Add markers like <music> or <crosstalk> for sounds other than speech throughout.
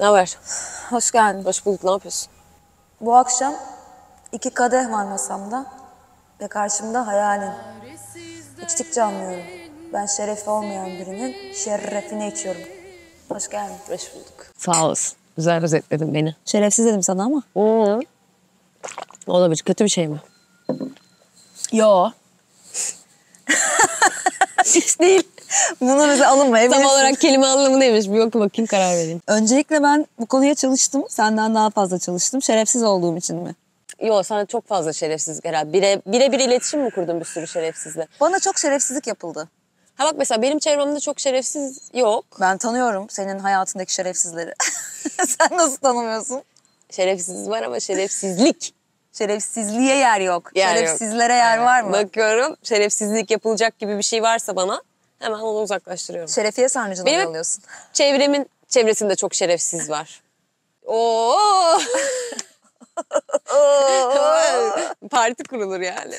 Ne haber? Hoş geldin. Hoş bulduk. Ne yapıyorsun? Bu akşam iki kadeh var masamda ve karşımda hayalin. İçtikçe anlıyorum. Ben şerefi olmayan birinin şerefini içiyorum. Hoş geldin. Hoş bulduk. Sağ olasın. Güzel özetledin beni. Şerefsiz dedim sana ama. Hı. Olabilir. Kötü bir şey mi? Yo. Hiç değil. Bunu mesela alınma. Tam olarak kelime anlamı neymiş? Bir oku bakayım karar vereyim. Öncelikle ben bu konuya çalıştım. Senden daha fazla çalıştım. Şerefsiz olduğum için mi? Yo sana çok fazla şerefsizlik herhalde. Bire, birebir iletişim mi kurdun bir sürü şerefsizle? Bana çok şerefsizlik yapıldı. Ha bak mesela benim çevremde çok şerefsiz yok. Ben tanıyorum senin hayatındaki şerefsizleri. <laughs> Sen nasıl tanımıyorsun? Şerefsiz var ama şerefsizlik. Şerefsizliğe yer yok. yer yok. Şerefsizlere yer var mı? Bakıyorum şerefsizlik yapılacak gibi bir şey varsa bana hemen onu uzaklaştırıyorum. Şerefiye sarnıcına Benim- alıyorsun? Çevremin çevresinde çok şerefsiz var. <laughs> Oo. <laughs> Parti kurulur yani.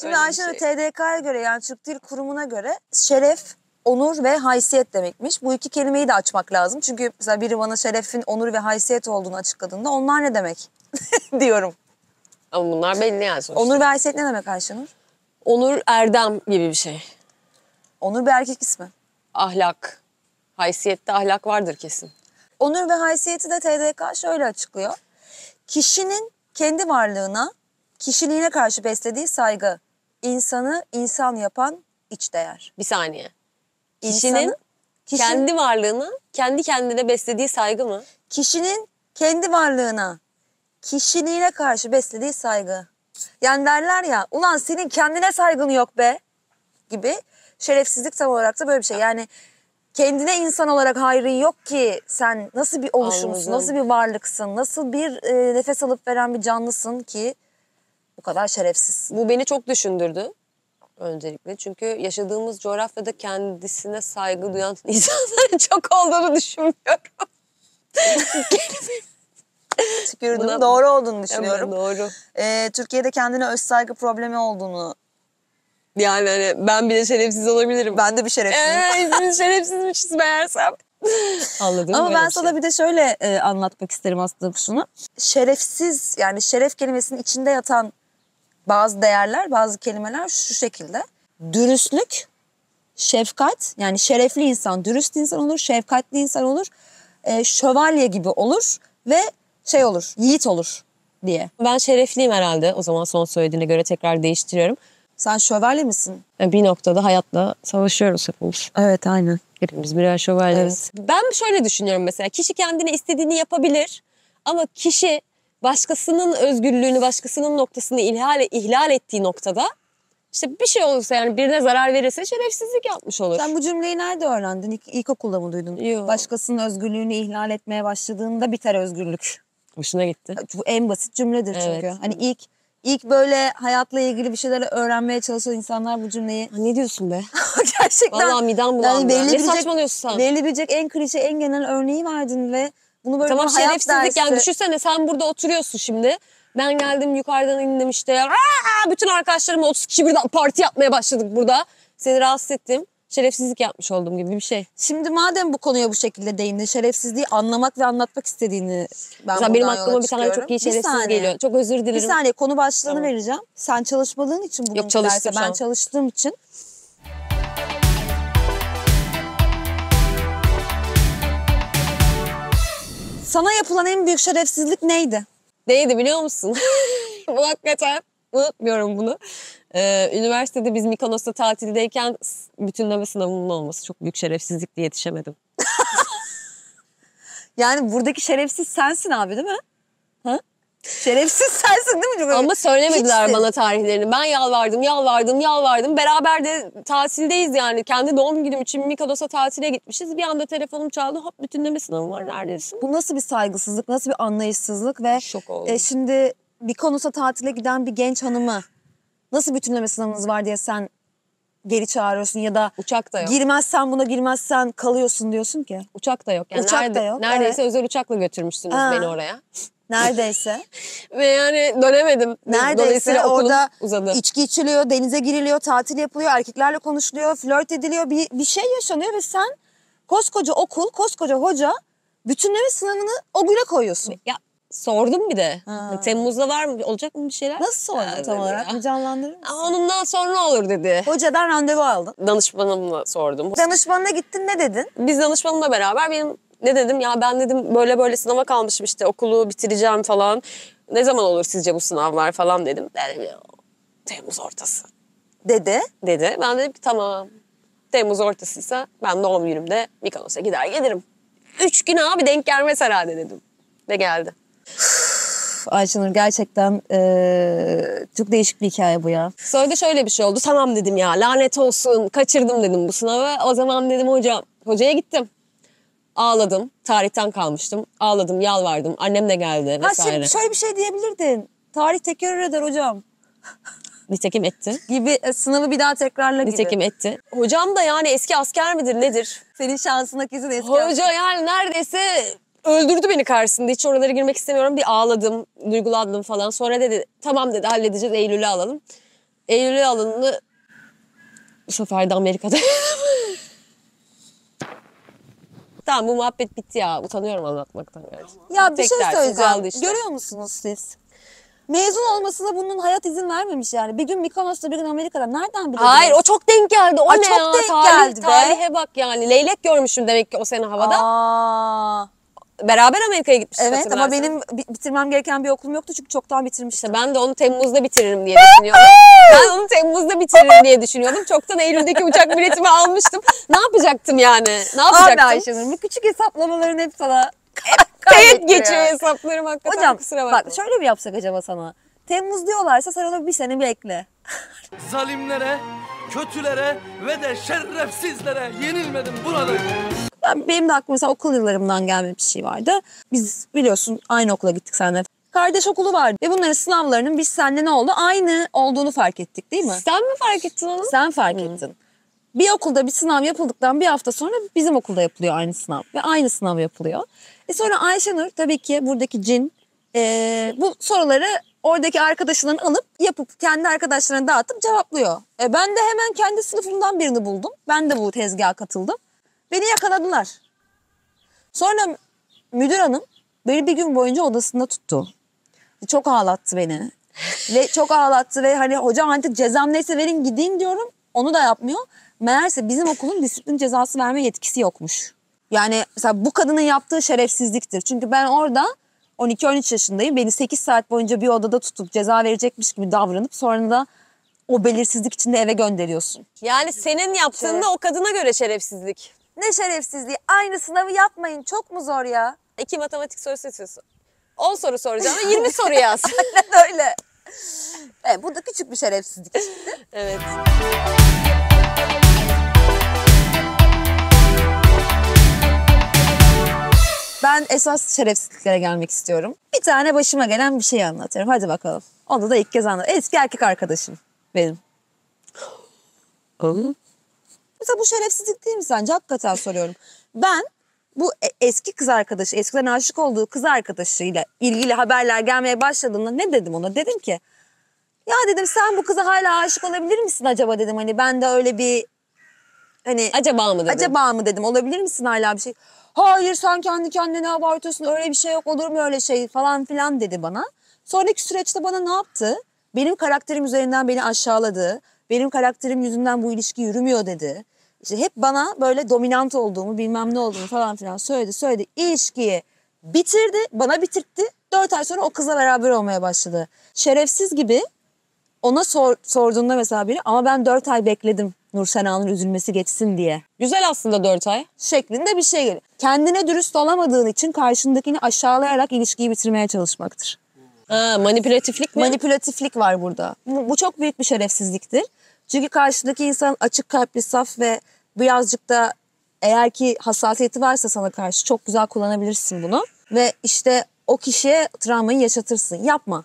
Şimdi Ayşenur şey. TDK'ya göre yani Türk Dil Kurumu'na göre şeref, onur ve haysiyet demekmiş. Bu iki kelimeyi de açmak lazım. Çünkü mesela biri bana şerefin onur ve haysiyet olduğunu açıkladığında onlar ne demek <laughs> diyorum. Ama bunlar belli yani sonuçta. Onur ve haysiyet ne demek Ayşenur? Onur erdem gibi bir şey. Onur bir erkek ismi. Ahlak. Haysiyette ahlak vardır kesin. Onur ve haysiyeti de TDK şöyle açıklıyor. Kişinin kendi varlığına, kişiliğine karşı beslediği saygı, insanı insan yapan iç değer. Bir saniye. İnsanı- Kişinin kişi- kendi varlığını kendi kendine beslediği saygı mı? kişinin kendi varlığına, kişiliğine karşı beslediği saygı. Yani derler ya, ulan senin kendine saygın yok be gibi şerefsizlik tam olarak da böyle bir şey. Yani kendine insan olarak hayrın yok ki sen nasıl bir oluşumsun, Anladım. nasıl bir varlıksın, nasıl bir e, nefes alıp veren bir canlısın ki bu kadar şerefsiz. Bu beni çok düşündürdü öncelikle. Çünkü yaşadığımız coğrafyada kendisine saygı duyan <laughs> insanların çok olduğunu düşünmüyorum. Tükürdüm. Buna- Doğru olduğunu düşünüyorum. Evet, doğru. E, Türkiye'de kendine öz saygı problemi olduğunu, Yani hani ben bile şerefsiz olabilirim. ben de bir şerefsizim. Eee hepimiz şerefsizmişiz meğersem. Anladım. Ama ben bir şey. sana bir de şöyle e, anlatmak isterim aslında şunu. Şerefsiz yani şeref kelimesinin içinde yatan bazı değerler, bazı kelimeler şu şekilde. Dürüstlük, şefkat yani şerefli insan, dürüst insan olur, şefkatli insan olur, e, şövalye gibi olur ve şey olur, yiğit olur diye. Ben şerefliyim herhalde. O zaman son söylediğine göre tekrar değiştiriyorum. Sen şövalye misin? Yani bir noktada hayatla savaşıyoruz hepimiz. Evet aynen. Hepimiz birer şövalyeyiz. Ben şöyle düşünüyorum mesela. Kişi kendine istediğini yapabilir. Ama kişi başkasının özgürlüğünü, başkasının noktasını ihlal, ihlal ettiği noktada işte bir şey olursa yani birine zarar verirse şerefsizlik yapmış olur. Sen bu cümleyi nerede öğrendin? İlk, ilkokulda mı duydun? Yok. Başkasının özgürlüğünü ihlal etmeye başladığında biter özgürlük. Hoşuna gitti. Bu en basit cümledir çünkü. Evet. Hani ilk ilk böyle hayatla ilgili bir şeyleri öğrenmeye çalışan insanlar bu cümleyi Ha, ne diyorsun be? <laughs> gerçekten Vallahi midem bulandı. belli ne bilecek- saçmalıyorsun sen? verilebilecek en klişe en genel örneği verdin ve bunu böyle Tamam hayat şerefsizlik yani dersi- düşünsene sen burada oturuyorsun şimdi. Ben geldim yukarıdan indim işte. Aa, bütün arkadaşlarımla 30 kişi birden parti yapmaya başladık burada. Seni rahatsız ettim. Şerefsizlik yapmış olduğum gibi bir şey. Şimdi madem bu konuya bu şekilde değindin, şerefsizliği anlamak ve anlatmak istediğini ben Mesela benim aklıma bir tane çok iyi şerefsiz saniye. geliyor. Çok özür dilerim. Bir saniye konu başlığını Tamam. vereceğim. Sen çalışmadığın için bugün Yok, çalıştım ben çalıştığım için. Sana yapılan en büyük şerefsizlik neydi? Neydi biliyor musun? <laughs> bu hakikaten unutmuyorum bunu. Ee, üniversitede biz Mikonos'ta tatildeyken bütünleme sınavının olması çok büyük şerefsizlikle yetişemedim. <laughs> Yani buradaki şerefsiz sensin abi değil mi? Ha? Şerefsiz sensin değil mi? Çok Ama söylemediler Hiçsin. bana tarihlerini. Ben yalvardım, yalvardım, yalvardım. Beraber de tatildeyiz yani. Kendi doğum günüm için Mikonos'a tatile gitmişiz. Bir anda telefonum çaldı. Hop bütünleme sınavı var. Neredesin? Bu nasıl bir saygısızlık, nasıl bir anlayışsızlık ve Şok oldum. e, şimdi bir konusa tatile giden bir genç hanımı nasıl bütünleme sınavınız var diye sen geri çağırıyorsun ya da Uçak da yok. girmezsen buna girmezsen kalıyorsun diyorsun ki. Uçak da yok. Yani Uçak da nerede- yok, Neredeyse özel uçakla götürmüşsünüz Ha. beni oraya. Neredeyse. <laughs> Ve yani dönemedim. Neredeyse Dolayısıyla orada uzadı. içki içiliyor, denize giriliyor, tatil yapılıyor, erkeklerle konuşuluyor, flört ediliyor. Bir, bir şey yaşanıyor ve sen koskoca okul, koskoca hoca bütünleme sınavını o güne koyuyorsun. Ya sordum bir de. Ha. Temmuz'da var mı? Olacak mı bir şeyler? Nasıl sordun Ha, tam olarak? Bir canlandırır mısın? Aa, Onundan sonra olur dedi. Hocadan randevu aldın. Danışmanımla sordum. Danışmanına gittin ne dedin? Biz danışmanımla beraber benim ne dedim ya ben dedim böyle böyle sınava kalmışım işte okulu bitireceğim falan. Ne zaman olur sizce bu sınavlar falan dedim. Dedim ya, Temmuz ortası Dedi. dedi. Ben dedim ki tamam. Temmuz ortasıysa ben doğum günümde Mikonos'a gider gelirim. Üç gün abi denk gelmez herhalde dedim. Ve geldi. Ayşenur gerçekten eee, çok değişik bir hikaye bu ya. Sonra da şöyle bir şey oldu. Tamam dedim ya lanet olsun kaçırdım dedim bu sınavı. O zaman dedim hocam hocaya gittim. Ağladım. Tarihten kalmıştım. Ağladım, yalvardım. Annem de geldi Ha vesaire. şimdi şöyle bir şey diyebilirdin. Tarih tekrar eder hocam. Nitekim etti. Gibi e, sınavı bir daha tekrarla gibi. Nitekim etti. Hocam da yani eski asker midir nedir? Senin şansına kesin eski. Hoca yani neredeyse öldürdü beni karşısında. Hiç oralara girmek istemiyorum. Bir ağladım, duygulandım falan. Sonra dedi tamam dedi halledeceğiz Eylül'e alalım. Eylül'e alındı. Bu sefer de Amerika'da. <laughs> tamam bu muhabbet bitti ya. Utanıyorum anlatmaktan gerçekten. Ya bir Tek şey dersim söyleyeceğim. kaldı işte. Görüyor musunuz siz? Mezun olmasına bunun hayat izin vermemiş yani. Bir gün Mikonos'ta bir gün Amerika'da. Nereden biliyorsun? Hayır o çok denk geldi. O Aa, ne çok ya? denk geldi be. Tarihe bak yani. Leylek görmüşüm demek ki o sene havada. Aa, Beraber Amerika'ya gitmiştik evet ama benim bi- bitirmem gereken bir okulum yoktu çünkü çoktan bitirmiştim. İşte ben de onu Temmuz'da bitiririm diye düşünüyordum. ben onu Temmuz'da bitiririm diye düşünüyordum. Çoktan Eylül'deki uçak biletimi almıştım. Ne yapacaktım yani? Ne Abi yapacaktım? Ayşenur bu küçük hesaplamaların hep sana Teğet <laughs> kaybettiriyor. geçiyor hesaplarım hakikaten Hocam kusura bakma. bak şöyle mi yapsak acaba sana? Temmuz diyorlarsa sen ona bir sene bir ekle. <laughs> zalimlere, kötülere ve de şerefsizlere yenilmedim buradayım. Ben, benim de aklıma mesela okul yıllarımdan gelme bir şey vardı. Biz biliyorsun aynı okula gittik seninle. Kardeş okulu vardı ve bunların sınavlarının biz seninle ne oldu? Aynı olduğunu fark ettik değil mi? Sen mi fark ettin onu? Sen fark ettin. Bir okulda bir sınav yapıldıktan bir hafta sonra bizim okulda yapılıyor aynı sınav. Ve aynı sınav yapılıyor. E sonra Ayşenur tabii ki buradaki cin e, bu soruları oradaki arkadaşından alıp yapıp kendi arkadaşlarına dağıtıp cevaplıyor. E ben de hemen kendi sınıfımdan birini buldum. Ben de bu tezgaha katıldım. Beni yakaladılar. Sonra müdür hanım beni bir gün boyunca odasında tuttu. Çok ağlattı beni. ve çok ağlattı ve hani hocam artık cezam neyse verin gideyim diyorum. Onu da yapmıyor. Meğerse bizim okulun disiplin cezası verme yetkisi yokmuş. Yani mesela bu kadının yaptığı şerefsizliktir. Çünkü ben orada 12-13 yaşındayım. Beni 8 saat boyunca bir odada tutup ceza verecekmiş gibi davranıp sonra da o belirsizlik içinde eve gönderiyorsun. Yani senin yaptığında o kadına göre şerefsizlik. Ne şerefsizliği. Aynı sınavı yapmayın. Çok mu zor ya? İki matematik sorusu istiyorsun. 10 soru soracağım 20 <laughs> soru yaz. Aynen öyle. Evet, bu da küçük bir şerefsizlik. evet. Ben esas şerefsizliklere gelmek istiyorum. Bir tane başıma gelen bir şey anlatıyorum. Hadi bakalım. Onu da ilk kez anlat. Eski erkek arkadaşım benim. Mesela bu şerefsizlik değil mi sence? Hakikaten soruyorum. Ben bu e- eski kız arkadaşı, eskiden aşık olduğu kız arkadaşıyla ilgili haberler gelmeye başladığında ne dedim ona? Dedim ki ya dedim sen bu kıza hala aşık olabilir misin acaba dedim. Hani ben de öyle bir hani Acaba mı dedin? Acaba mı dedim olabilir misin hala bir şey? Hayır sen kendi kendine abartıyorsun öyle bir şey yok olur mu öyle şey falan filan dedi bana. Sonraki süreçte bana ne yaptı? Benim karakterim üzerinden beni aşağıladı. Benim karakterim yüzünden bu ilişki yürümüyor dedi. İşte hep bana böyle dominant olduğumu bilmem ne olduğumu falan filan söyledi söyledi. İlişkiyi bitirdi bana bitirtti. Dört ay sonra o kızla beraber olmaya başladı. Şerefsiz gibi ona sor, sorduğunda mesela biri ama ben dört ay bekledim Nur Sena'nın üzülmesi geçsin diye Güzel aslında 4 ay. şeklinde bir şey geliyor. Kendine dürüst olamadığın için karşındakini aşağılayarak ilişkiyi bitirmeye çalışmaktır. Ha, manipülatiflik mi? Manipülatiflik var burada. Bu, bu çok büyük bir şerefsizliktir. Çünkü karşıdaki insan açık kalpli, saf ve birazcık da eğer ki hassasiyeti varsa sana karşı çok güzel kullanabilirsin bunu. Ve işte o kişiye travmayı yaşatırsın. Yapma.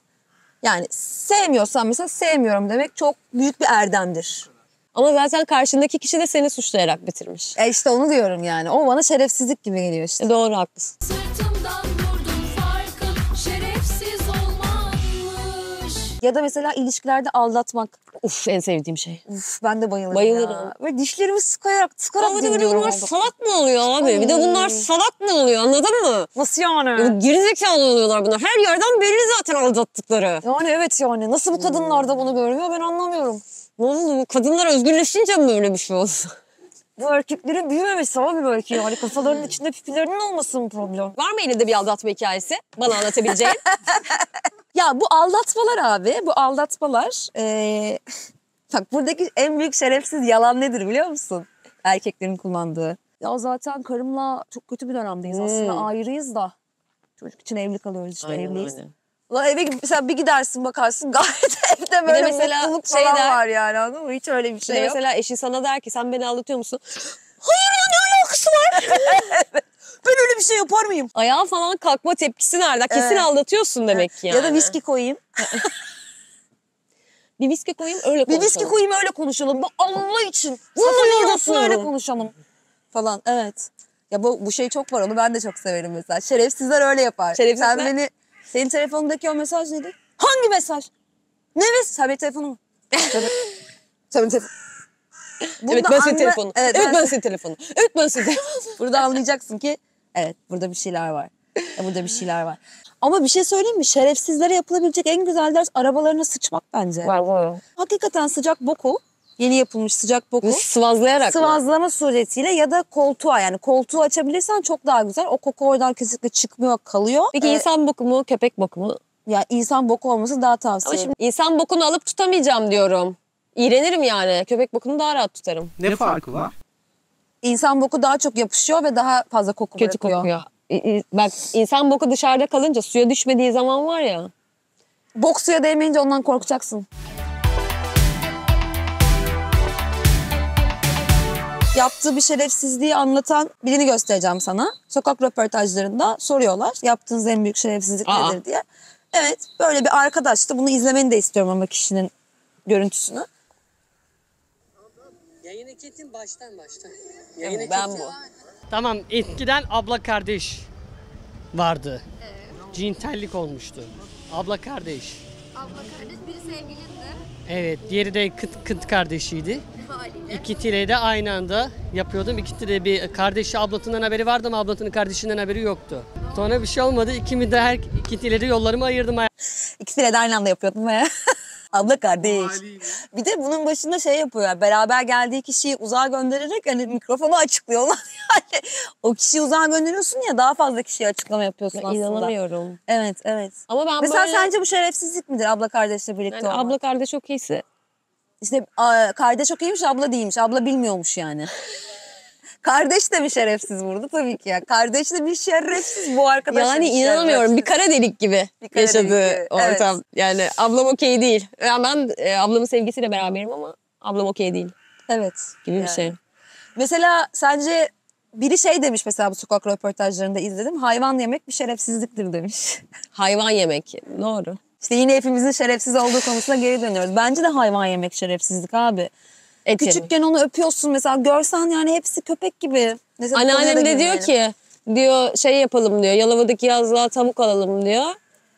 Yani sevmiyorsan mesela sevmiyorum demek çok büyük bir erdemdir. Ama zaten karşındaki kişi de seni suçlayarak bitirmiş. E işte onu diyorum yani. O bana şerefsizlik gibi geliyor işte. E doğru haklısın. Ya da mesela ilişkilerde aldatmak. Uf en sevdiğim şey. Uf ben de bayılırım Bayılırım. ya. Ve dişlerimi sıkarak, sıkarak Ama bir de dinliyorum. bunlar aldatmak. salak mı oluyor abi? Bir de bunlar salak mı oluyor anladın mı? Nasıl yani? Gerizekalı oluyorlar bunlar. Her yerden belli zaten aldattıkları. Yani evet yani. Nasıl bu kadınlar da bunu görmüyor ben anlamıyorum. Ne oldu? bu? Kadınlar özgürleşince mi böyle bir şey oldu? <laughs> Bu erkeklerin büyümemesi abi belki yani. Kafalarının içinde pipilerinin olması mı problem? Var mı elinde bir aldatma hikayesi? Bana anlatabileceğin. <laughs> Ya bu aldatmalar abi, bu aldatmalar... eee, <laughs> bak buradaki en büyük şerefsiz yalan nedir biliyor musun? Erkeklerin kullandığı. Ya zaten karımla çok kötü bir dönemdeyiz. Aslında Hmm. ayrıyız da. Çocuk için evli kalıyoruz işte Aynen, evliyiz. aynen. Ulan eve mesela bir gidersin bakarsın <laughs> gayet evde böyle mesela mutluluk şey falan der- var yani anladın mı? Hiç öyle bir Bir şey yok. mesela eşin sana der ki sen beni aldatıyor musun? <laughs> Hayır ya ne alakası var? Ben öyle bir şey yapar mıyım? Ayağa falan kalkma tepkisi nerede? Kesin Evet. aldatıyorsun demek ki yani. Ya da viski koyayım. <laughs> Bir viski koyayım öyle Bir konuşalım. viski koyayım öyle konuşalım. Bu Allah için. Vallahi olsun öyle konuşalım. Falan evet. Ya bu, bu şey çok var onu ben de çok severim mesela. Şerefsizler öyle yapar. Şerefsizler- Sen beni, senin telefonundaki o mesaj neydi? Hangi mesaj? Ne mesaj? Sen benim telefonumu. <laughs> Tabii. Sen benim telefon. Evet ben senin anla- telefonun. Evet, ben- ben senin telefonun. Evet ben senin telefonun. Burada anlayacaksın ki evet burada bir şeyler var. Ya burada bir şeyler var. Ama bir şey söyleyeyim mi? Şerefsizlere yapılabilecek en güzel ders arabalarına sıçmak bence. Var var. Hakikaten sıcak boku, yeni yapılmış sıcak boku. Sıvazlayarak mı? Sıvazlama suretiyle ya da koltuğa yani koltuğu açabilirsen çok daha güzel. O koku oradan kesinlikle çıkmıyor kalıyor. Peki Ee, insan boku mu köpek boku mu? ya insan boku olması daha tavsiye. Ama şimdi insan bokunu alıp tutamayacağım diyorum. İğrenirim yani. Köpek bokunu daha rahat tutarım. Ne farkı var? İnsan boku daha çok yapışıyor ve daha fazla koku Kötü bırakıyor. kokuyor. İ- Bak insan boku dışarıda kalınca suya düşmediği zaman var ya. Bok suya değmeyince ondan korkacaksın. Yaptığı bir şerefsizliği anlatan birini göstereceğim sana. Sokak röportajlarında soruyorlar. Yaptığınız en büyük şerefsizlik Aa. nedir diye. Evet böyle bir arkadaştı. Bunu izlemeni de istiyorum ama kişinin görüntüsünü. Yayın eketin baştan baştan. Yayın ben eketin- bu. Tamam eskiden abla kardeş vardı. Cintellik olmuştu. Abla kardeş. Abla kardeş biri sevgilindi Evet diğeri de kıt kıt kardeşiydi. haliyle. İkisiyle de aynı anda yapıyordum. İkisi de bir kardeşi ablasından haberi vardı ama ablasının kardeşinden haberi yoktu. Sonra bir şey olmadı. İkimi de her ikisiyle de yollarımı ayırdım. İkisiyle de aynı anda yapıyordum ve abla kardeş. Bir de bunun başında şey yapıyor. Beraber geldiği kişiyi uzağa göndererek hani mikrofonu açıklıyorlar. <laughs> Yani o kişiyi uzağa gönderiyorsun ya daha fazla kişiye açıklama yapıyorsun Ben aslında. inanamıyorum. Evet evet. Ama ben Mesela böyle... sence bu şerefsizlik midir abla kardeşle birlikte yani olmak? abla kardeş okeyse. İşte kardeş okeymiş abla değilmiş. Abla bilmiyormuş yani. <laughs> kardeş de bir şerefsiz burada tabii ki ya. Kardeş de bir şerefsiz bu arkadaş. da Yani bir inanamıyorum. Bir kara delik gibi Bir kara yaşadığı delik gibi, ortam. Yani ablam okey değil. Yani ben e, ablamın sevgisiyle beraberim ama ablam okey değil Evet. gibi bir Yani. şey. Mesela sence biri şey demiş mesela bu sokak röportajlarında izledim. Hayvan yemek bir şerefsizliktir demiş. <laughs> Hayvan yemek. Doğru. İşte yine hepimizin şerefsiz olduğu konusuna geri dönüyoruz. Bence de hayvan yemek şerefsizlik abi. Et yemek. Küçükken onu öpüyorsun mesela görsen yani hepsi köpek gibi. Da Anneannem de diyor girmeyelim. ki diyor şey yapalım diyor. Yalova'daki yazlığa tavuk alalım diyor.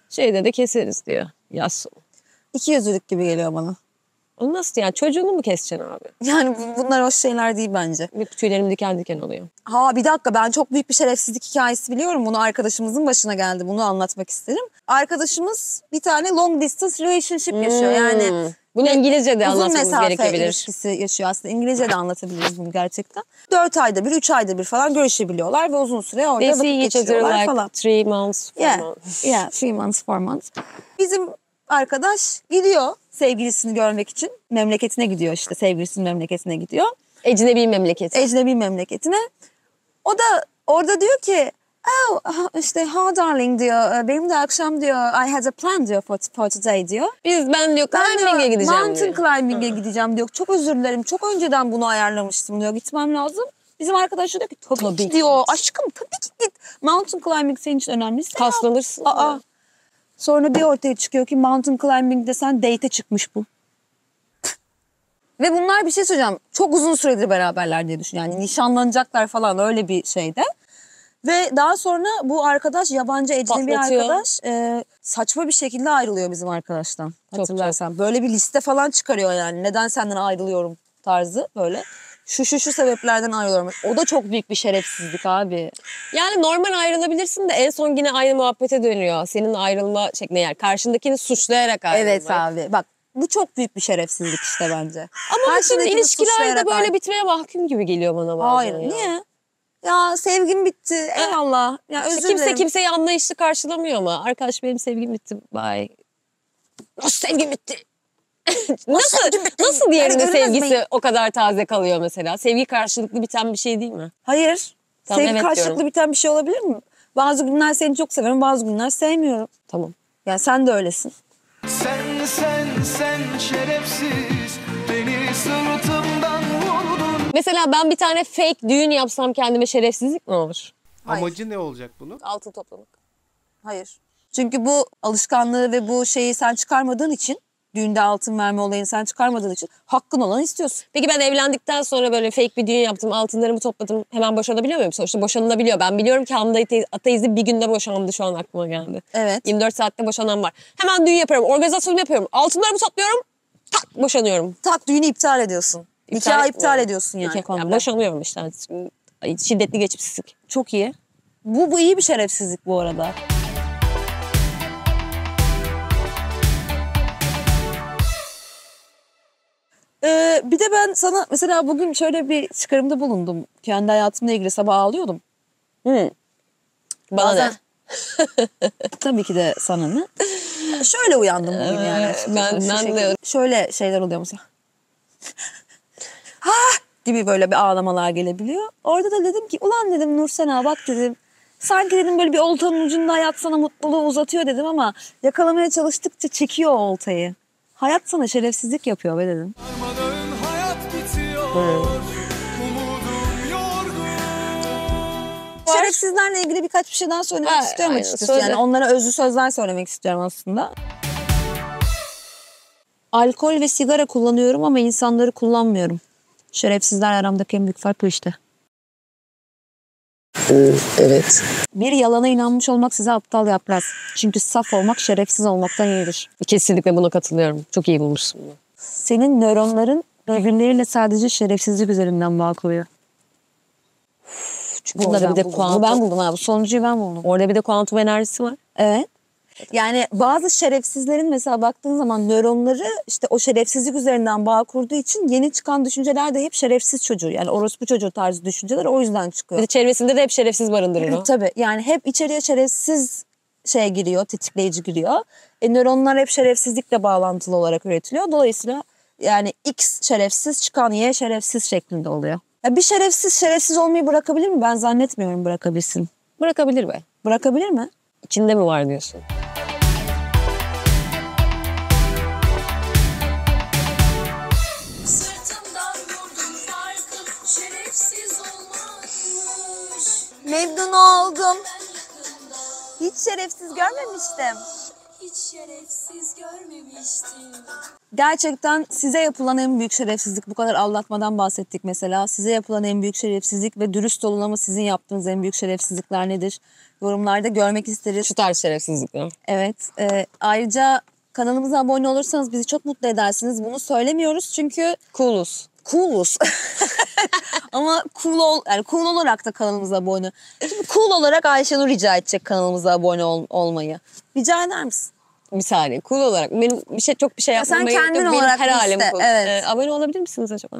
Şeyde de keseriz diyor. Yaz sonu. İki yüzlülük gibi geliyor bana. O nasıl yani çocuğunu mu keseceksin abi? Yani bu- bunlar hoş şeyler değil bence. Bir tüylerim diken diken oluyor. Ha bir dakika ben çok büyük bir şerefsizlik hikayesi biliyorum. Bunu arkadaşımızın başına geldi. Bunu anlatmak isterim. Arkadaşımız bir tane long distance relationship yaşıyor. Yani Hmm. Bunu İngilizce de anlatmamız gerekebilir. ilişkisi yaşıyor aslında. İngilizce de anlatabiliriz bunu gerçekten. Dört ayda bir, üç ayda bir falan görüşebiliyorlar ve uzun süre orada They vakit geçiriyorlar like falan. three months, four Yeah, months. yeah, three months, four months. Bizim arkadaş gidiyor sevgilisini görmek için. Memleketine gidiyor işte sevgilisinin memleketine gidiyor. Ecnebi memleket. ecnebi memleketine. O da orada diyor ki Oh, işte ha darling diyor. Benim de akşam diyor I had a plan diyor for, for today diyor. Biz ben diyor climbing'e gideceğim mountain diyor. climbing'e gideceğim diyor. Çok özür dilerim. Çok önceden bunu ayarlamıştım diyor. Gitmem lazım. Bizim arkadaş da diyor ki tabii, Tabii ki diyor. Aşkım tabii ki git. Mountain climbing senin için önemliyse. Kaslanırsın. Aa. Sonra bir ortaya çıkıyor ki mountain climbing'de sen date'e çıkmış bu. Ve bunlar bir şey söyleyeceğim. Çok uzun süredir beraberler diye düşün. Yani nişanlanacaklar falan öyle bir şeyde. Ve daha sonra bu arkadaş yabancı ecnebi bir Patlatıyor. arkadaş e, saçma bir şekilde ayrılıyor bizim arkadaştan. Çok Hatırlarsan. Böyle bir liste falan çıkarıyor yani. Neden senden ayrılıyorum tarzı böyle. Şu şu şu sebeplerden ayrılıyorum. O da çok büyük bir şerefsizlik abi. Yani normal ayrılabilirsin de en son yine aynı muhabbete dönüyor. Senin ayrılma şekline yer. Karşındakini suçlayarak ayrılmak. Evet abi. Bak bu çok büyük bir şerefsizlik işte bence. Ama bütün ilişkiler de böyle ayrı- bitmeye mahkum gibi geliyor bana bazen Hayır. ya. Niye? Ya sevgim bitti. Eyvallah. Ya İşte özür kimse dilerim. kimseyi anlayışlı karşılamıyor ama. Arkadaş benim sevgim bitti. Bye. <laughs> Nasıl sevgim bitti? nasıl, sevgim bitti? nasıl diğerinin görünmez sevgisi miyim? o kadar taze kalıyor mesela? Sevgi karşılıklı biten bir şey değil mi? Hayır. Tamam, Sevgi evet karşılıklı diyorum. biten bir şey olabilir mi? Bazı günler seni çok seviyorum, bazı günler sevmiyorum. Tamam. Yani sen de öylesin. Sen sen sen şerefsiz Mesela ben bir tane fake düğün yapsam kendime şerefsizlik mi olur? Hayır. Amacı ne olacak bunun? Altın toplamak. Hayır. Çünkü bu alışkanlığı ve bu şeyi sen çıkarmadığın için, düğünde altın verme olayını sen çıkarmadığın için hakkın olanı istiyorsun. Peki ben evlendikten sonra böyle fake bir düğün yaptım, altınlarımı topladım. Hemen boşanabiliyor muyum? Sonuçta boşanılabiliyor. Ben biliyorum ki Hamdi Ate- Ateizi bir günde boşandı şu an aklıma geldi. Evet. 24 saatte boşanan var. Hemen düğün yapıyorum, organizasyon yapıyorum. Altınlarımı topluyorum, tak boşanıyorum. Tak düğünü iptal ediyorsun. Nikahı iptal etmiyorum. ediyorsun yani. Nikah- komple. boşanıyorum işte. Şiddetli geçimsizlik. Çok iyi. Bu, bu iyi bir şerefsizlik bu arada. Ee, bir de ben sana mesela bugün şöyle bir çıkarımda bulundum. Kendi hayatımla ilgili sabah ağlıyordum. Hı. Bana Bazen-? <laughs> Tabii ki de sana ne? Şöyle uyandım bugün yani. Ee, ben- Şu ben de- Şöyle şeyler oluyor mesela. Gibi böyle bir ağlamalar gelebiliyor. Orada da dedim ki ulan dedim Nursena bak dedim. Sanki dedim böyle bir oltanın ucunda hayat sana mutluluğu uzatıyor dedim ama yakalamaya çalıştıkça çekiyor o oltayı. Hayat sana şerefsizlik yapıyor be dedim. Bitiyor Şerefsizlerle ilgili birkaç bir şey daha söylemek Ha, istiyorum aynen, açıkçası. söyle. Yani onlara özlü sözler söylemek istiyorum aslında. Alkol ve sigara kullanıyorum ama insanları kullanmıyorum. Şerefsizler aramdaki en büyük fark bu işte. Evet. Bir yalana inanmış olmak sizi aptal yapmaz. Çünkü saf olmak şerefsiz olmaktan iyidir. Kesinlikle buna katılıyorum. Çok iyi bulmuşsun bunu. Senin nöronların birbirleriyle sadece şerefsizlik üzerinden bağ kuruyor. Bunları bir de kuantum. Ben buldum abi. Sonuncuyu ben buldum. Orada bir de kuantum enerjisi var. Evet. Yani bazı şerefsizlerin mesela baktığın zaman nöronları işte o şerefsizlik üzerinden bağ kurduğu için yeni çıkan düşünceler de hep şerefsiz çocuğu. Yani orospu çocuğu tarzı düşünceler o yüzden Bir çıkıyor. de çevresinde de hep şerefsiz barındırır o. Tabii yani hep içeriye şerefsiz şey giriyor, tetikleyici giriyor. E, nöronlar hep şerefsizlikle bağlantılı olarak üretiliyor. Dolayısıyla yani X şerefsiz çıkan Y şerefsiz şeklinde oluyor. Ya bir şerefsiz şerefsiz olmayı bırakabilir mi? Ben zannetmiyorum bırakabilsin. Bırakabilir be. Bırakabilir mi? İçinde mi var diyorsun? Memnun oldum. Hiç şerefsiz görmemiştim. hiç şerefsiz görmemiştim. Gerçekten size yapılan en büyük şerefsizlik bu kadar aldatmadan bahsettik mesela. Size yapılan en büyük şerefsizlik ve dürüst olun ama sizin yaptığınız en büyük şerefsizlikler nedir? Yorumlarda görmek isteriz. Şu tarz şerefsizlikler. Evet. e, ayrıca kanalımıza abone olursanız bizi çok mutlu edersiniz. Bunu söylemiyoruz çünkü Cooluz. Cooluz. <laughs> Ama cool ol, yani cool olarak da kanalımıza abone. Şimdi cool olarak Ayşenur rica edecek kanalımıza abone ol- olmayı. Rica eder misin? Bir saniye. Cool olarak. Benim bir şey çok bir şey Ya sen kendin olarak her halim iste, cool. evet. Ee, abone olabilir misiniz acaba?